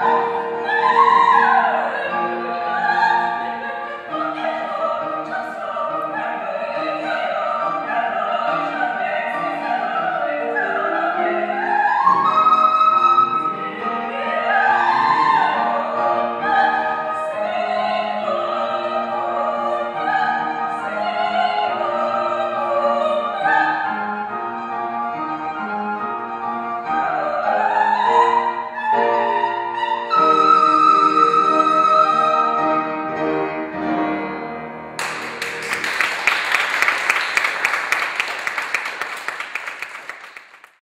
Bye.